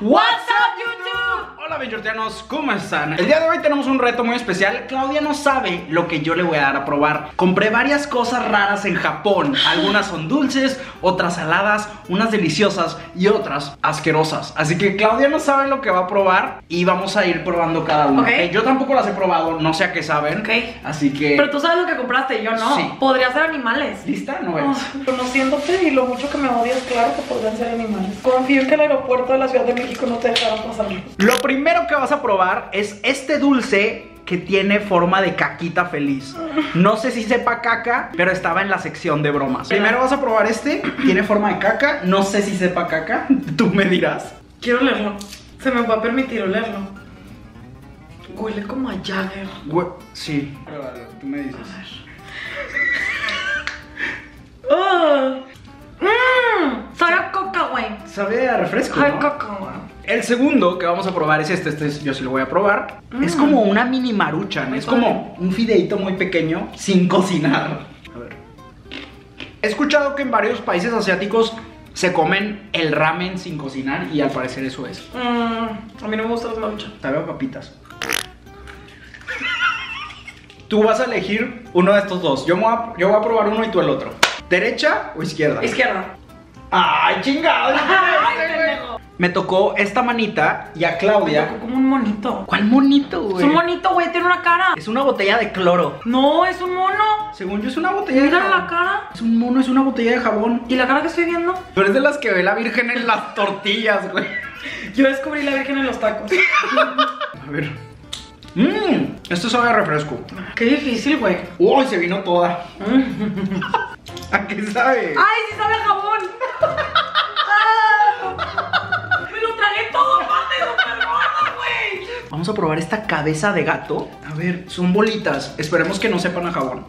What's ¿cómo están? El día de hoy tenemos un reto muy especial Claudia no sabe lo que yo le voy a dar a probar Compré varias cosas raras en Japón Algunas son dulces, otras saladas, unas deliciosas y otras asquerosas Así que Claudia no sabe lo que va a probar Y vamos a ir probando cada una. ¿ok? Yo tampoco las he probado, no sé a qué saben Ok. Así que... Pero tú sabes lo que compraste, yo no. Sí. Podría ser animales. ¿Lista? No ves Oh, Conociéndote y lo mucho que me odias, claro que podrían ser animales. Confío en que el aeropuerto de la Ciudad de México no te dejaron pasar. Lo primero que vas a probar es este dulce que tiene forma de caquita feliz. No sé si sepa caca, pero estaba en la sección de bromas. Primero vas a probar este, tiene forma de caca, no sé si sepa caca, tú me dirás. Quiero leerlo. Se me va a permitir olerlo. Huele como a Jagger. Sí. Tú me dices. Oh. Mmm. Sabe a coca, güey. Sabe a refresco, Sabe a ¿no? coca, güey. El segundo que vamos a probar es este, este es- yo sí lo voy a probar. Es Mm. como una mini maruchan, Muy es como un fideito muy pequeño sin cocinar. A ver. He escuchado que en varios países asiáticos se comen el ramen sin cocinar y al parecer eso es. Mm, a mí no me gustan las maruchas. Sabe a papitas. Tú vas a elegir uno de estos dos. Yo, voy a, yo voy a probar uno y tú el otro. ¿Derecha o izquierda? Izquierda. ¡Ay, chingado! Ay. Me tocó esta manita y a Me Claudia. tocó como un monito. ¿Cuál monito, Es güey? un monito, güey, tiene una cara. Es una botella de cloro. No, es un mono. Según yo es una botella de Mira jabón. la cara. Es un mono, es una botella de jabón. ¿Y la cara que estoy viendo? Pero es de las que ve la virgen en las tortillas, güey. Yo descubrí la virgen en los tacos. A ver. Mmm, esto sabe a refresco. Qué difícil, güey. Uy, se vino toda. ¿A qué sabe? ¡Ay, sí sabe a jabón! Vamos a probar esta cabeza de gato. A ver, son bolitas. Esperemos que no sepan a jabón.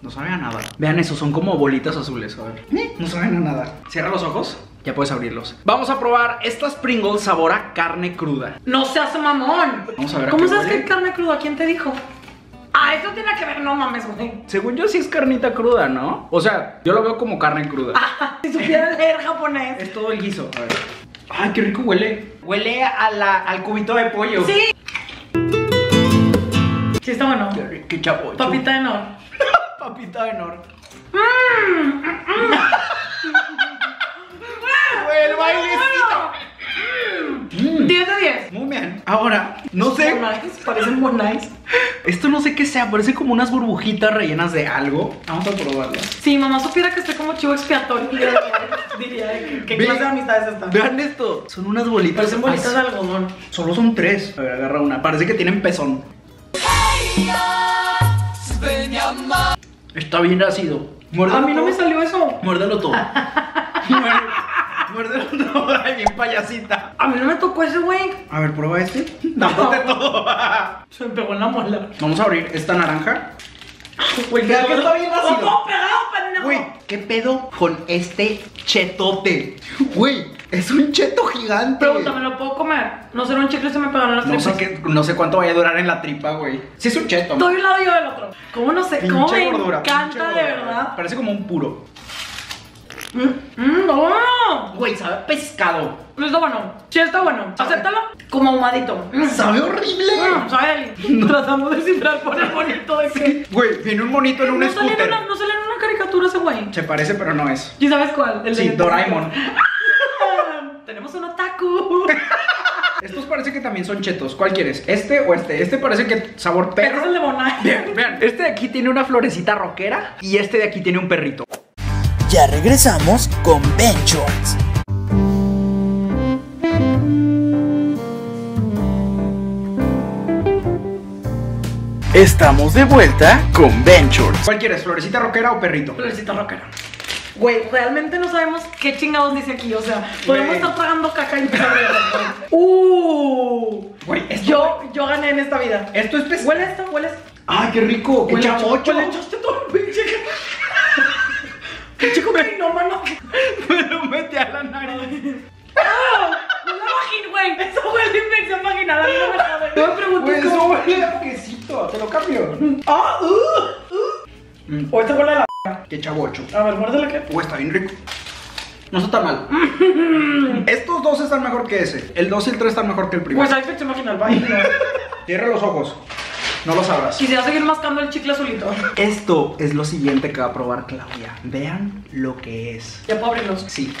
No saben a nada. Vean eso, son como bolitas azules. A ver. Eh, No saben a nada. Cierra los ojos. Ya puedes abrirlos. Vamos a probar estas Pringles sabor a carne cruda. No seas mamón. Vamos a ver a ¿Cómo qué sabes huele. que es carne cruda? ¿Quién te dijo? Ah, eso tiene que ver, no mames, güey. Según yo sí es carnita cruda, ¿no? O sea, yo lo veo como carne cruda. Ah, si supiera leer japonés. Es todo el guiso. A ver. Ay, qué rico huele. Huele a la, al cubito de pollo. Sí. Sí, está bueno. Qué, ri- qué chavo. Papita de nor. Papita de nor. El bailecito. Mm. 10 de 10. Muy bien. Ahora, no sé. Parecen bonais. Esto no sé qué sea. Parece como unas burbujitas rellenas de algo. Vamos a probarlo. Si mamá supiera que estoy como chivo expiatorio, diría, diría ¿qué, qué Ve- clase de amistad es esta? Vean esto. Son unas bolitas. Parecen bolitas de algodón. Solo son tres. A ver, agarra una. Parece que tienen pezón. Está bien ácido. A mí no todo. me salió eso. Muérdelo todo. Muérdelo- Muérdelo todo. Ay, bien payasita. A mí no me tocó ese güey. A ver, prueba este. Dándote todo. Se me pegó en la muela. Vamos a abrir esta naranja. Güey, que está bien ácido. todo pegado, pendejo! Güey, ¿qué pedo con este chetote? Güey, es un cheto gigante. Pregunta, ¿me lo puedo comer? No será un chicle se me pegaron las No tripas. sé, qué, no sé cuánto vaya a durar en la tripa, güey. Sí es un cheto. Doy un lado y yo del otro. ¿Cómo no sé? ¿Cómo Pinche me gordura. encanta de verdad? Parece como un puro. Mm, mm, no. Güey, sabe a pescado. No está bueno. Sí está bueno. Acéptalo. Como ahumadito. Mm. Sabe horrible. Mm, sabe deli. Tratando de descifrar por el bonito de que... Güey, viene un monito en un No sale en scooter. una, no sale en una caricatura ese güey. Se parece, pero no es. ¿Y sabes cuál? El de Sí, lentes. Doraemon. Tenemos un otaku. Estos parece que también son chetos. ¿Cuál quieres? ¿Este o este? Este parece que sabor Pero es perro. el de Bonai. Vean, vean. Este de aquí tiene una florecita rockera y este de aquí tiene un perrito. Ya regresamos con Ben Shorts. Estamos de vuelta con Shorts. ¿Cuál quieres? ¿Florecita rockera o perrito? Florecita rockera. Güey, realmente no sabemos qué chingados dice aquí. O sea, podemos estar tragando caca y a ver. Uh. Güey, esto- Yo, yo gané en esta vida. Esto es pes- Huele esto, huele esto. ¡Ay, qué rico! ¡Qué Huele chamocho! Huele echaste todo el pinche. Pinche cocainómano. Me lo metí a la nariz. ¡Ah! Huele a vagina, güey. Eso huele a infección vaginal. A mí no me jode. No me preguntes Güey, eso cómo. huele a quesito. Te lo cambio. ¡Ah! ¡Uh! ¡Uh! Mm, O este huele a la. qué chavocho. A ver, muérdele que. Uy, está bien rico. No está tan mal. Estos dos están mejor que ese. El 2 y el 3 están mejor que el primero. Pues ahí se imagina el baile. Cierra los ojos. No lo sabrás. Y se va a seguir mascando el chicle azulito. Esto es lo siguiente que va a probar Claudia. Vean lo que es. Ya puedo abrirlos. Sí.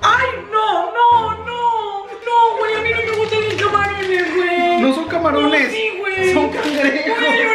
¡Ay, no, no, no! No, güey, a mí no me gustan los camarones, güey. No son camarones. No, sí, güey. Son cangrejos. Güey.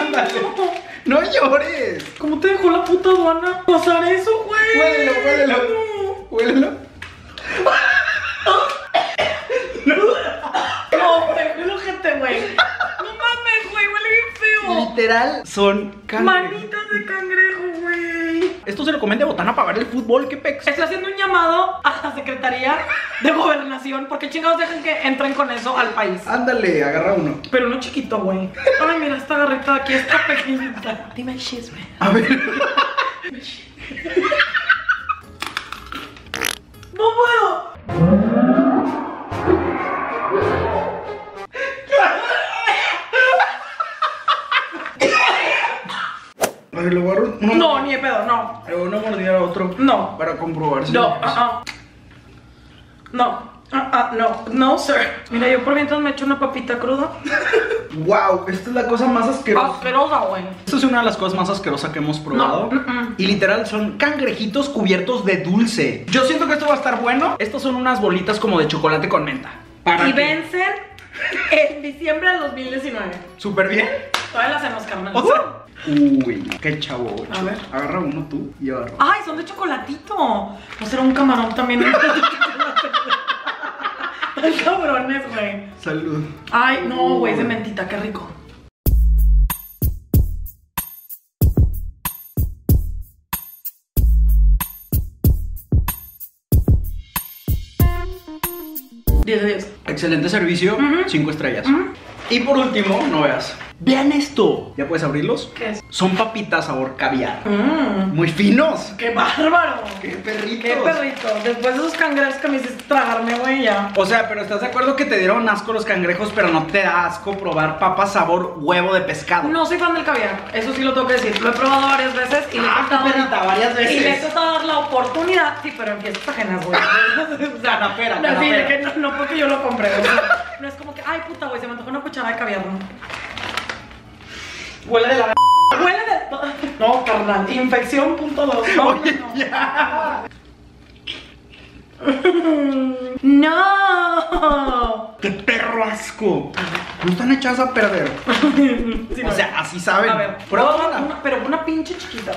Ándale. No. No llores. ¿Cómo te dejó la puta aduana pasar eso, güey? Huélelo, huélelo. No. Huélelo. No, te juro gente, güey. No mames, güey, huele bien feo. Literal son cangrejos. Manitas de cangrejo, güey. Esto se lo comen de botana para ver el fútbol. ¿Qué pex? Estoy haciendo un llamado a la Secretaría de Gobernación porque chingados dejan que entren con eso al país. Ándale, agarra uno. Pero no chiquito, güey. Ay, mira, esta garrita de aquí está pequeñita. Dime el chisme. A ver. A otro. No. Para comprobar si. No, ah, ah. No. Ah, ah, no, no, sir. Mira, yo por mientras me echo una papita cruda. Wow, esta es la cosa más asquerosa. Asquerosa, güey. Esto es una de las cosas más asquerosas que hemos probado. No, mm, mm. Y literal son cangrejitos cubiertos de dulce. Yo siento que esto va a estar bueno. Estos son unas bolitas como de chocolate con menta. ¿Para Y qué? vencen en diciembre del 2019. Súper bien. Todavía las hacemos, carnal. O sea, uy, qué chavo. A ver. Agarra uno tú y agarra. Ay, son de chocolatito. No será un camarón también. Cabrones, güey. Salud. Ay, no, güey, de mentita, qué rico. Diez de diez. Excelente servicio, Ujú. 5 estrellas. Y por último, no veas. Vean esto. ¿Ya puedes abrirlos? ¿Qué es? Son papitas sabor caviar. Mmm. Muy finos. ¡Qué bárbaro! ¡Qué perritos! ¡Qué perrito! Después de esos cangrejos que me hiciste tragarme, güey, ya. O sea, pero ¿estás de acuerdo que te dieron asco los cangrejos, pero no te da asco probar papas sabor huevo de pescado? No soy fan del caviar, eso sí lo tengo que decir. Lo he probado varias veces y le he Ah, tratado perrita, varias veces. Y le he tratado dar la oportunidad, sí, pero en fiestas ajenas, güey. o sea, Canapera, no, sí, que no, no porque yo lo compré, güey. No es como que, ay, puta, güey, se me antojó una cucharada de caviar, ¿no? Huele de la... Huele de... No, carnal, infección punto dos. No, Oye, no, no. ya. ¡No! ¡Qué perro asco! No están echadas a perder. Sí, o sea, así saben. A ver, Pruébala. una- una- pero una pinche chiquita.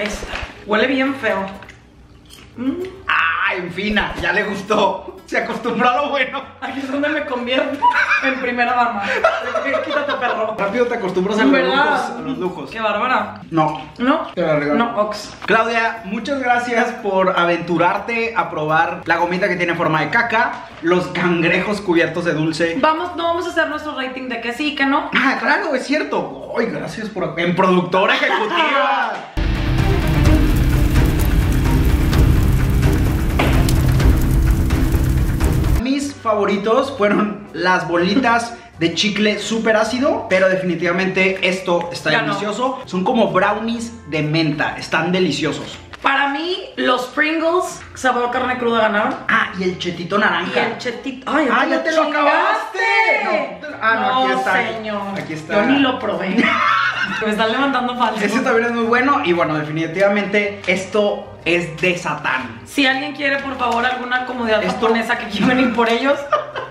Esta. Huele bien feo. Mm, Ah, en fina, ya le gustó. Se acostumbró a lo bueno. Aquí es donde me convierto en primera dama. Quítate, perro. Rápido te acostumbras a los lujos. A los lujos. Qué bárbara. No. ¿No? Te la regalo. No, Ox. Claudia, muchas gracias por aventurarte a probar la gomita que tiene forma de caca, los cangrejos cubiertos de dulce. Vamos, no vamos a hacer nuestro rating de que sí, que no. Ah, claro, es cierto. Ay, gracias por... En productora ejecutiva. favoritos fueron las bolitas de chicle súper ácido, pero definitivamente esto está Ya no. delicioso. Son como brownies de menta, están deliciosos. Para mí, los Pringles, sabor carne cruda, ganaron. Ah, y el chetito Y naranja. el chetito. Ay, Ah, ya te lo acabaste. No, ah, no, aquí está. señor. Aquí está. Yo ni lo probé. Me están levantando falso. Ese también es muy bueno y bueno, definitivamente esto es de Satán. Si alguien quiere, por favor, alguna comodidad Esto- japonesa que quiera venir por ellos,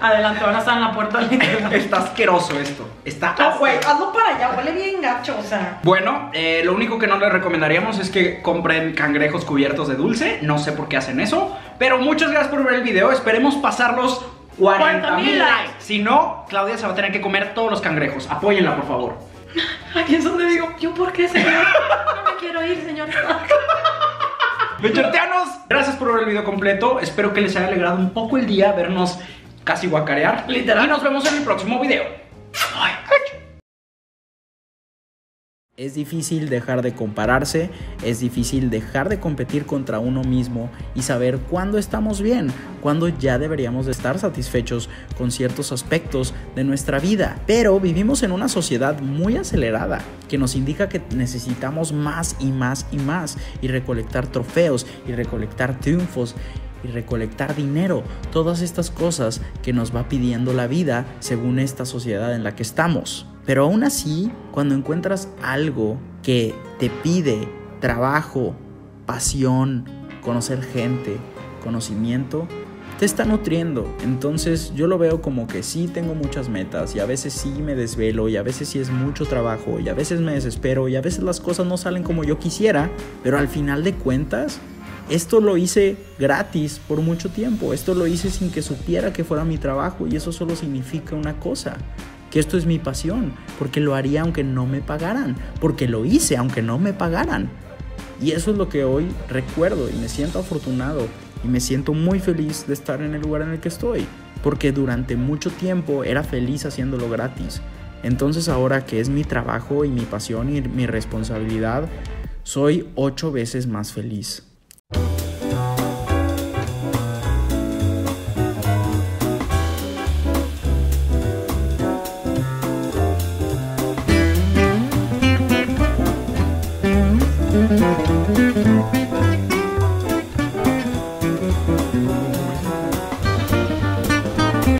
adelante, van a estar en la puerta. Está asqueroso esto. Está No, güey, asqueroso. hazlo para allá, huele bien gacho, o sea. Bueno, eh, lo único que no les recomendaríamos es que compren cangrejos cubiertos de dulce. No sé por qué hacen eso. Pero muchas gracias por ver el video. Esperemos pasar los 40 mil 40,000 likes. likes. Si no, Claudia se va a tener que comer todos los cangrejos. Apóyenla, por favor. Aquí es donde digo, ¿yo por qué, señor? No me quiero ir, señor. Benchorteanos, gracias por ver el video completo. Espero que les haya alegrado un poco el día vernos casi guacarear. Literal. Y nos vemos en el próximo video. Es difícil dejar de compararse, es difícil dejar de competir contra uno mismo y saber cuándo estamos bien, cuándo ya deberíamos de estar satisfechos con ciertos aspectos de nuestra vida. Pero vivimos en una sociedad muy acelerada que nos indica que necesitamos más y más y más y recolectar trofeos y recolectar triunfos y recolectar dinero, todas estas cosas que nos va pidiendo la vida según esta sociedad en la que estamos. Pero aún así, cuando encuentras algo que te pide trabajo, pasión, conocer gente, conocimiento, te está nutriendo. Entonces yo lo veo como que sí tengo muchas metas y a veces sí me desvelo y a veces sí es mucho trabajo y a veces me desespero y a veces las cosas no salen como yo quisiera, pero al final de cuentas esto lo hice gratis por mucho tiempo, esto lo hice sin que supiera que fuera mi trabajo y eso solo significa una cosa, que esto es mi pasión, porque lo haría aunque no me pagaran, porque lo hice aunque no me pagaran. Y eso es lo que hoy recuerdo y me siento afortunado y me siento muy feliz de estar en el lugar en el que estoy, porque durante mucho tiempo era feliz haciéndolo gratis. Entonces ahora que es mi trabajo y mi pasión y mi responsabilidad, soy ocho veces más feliz.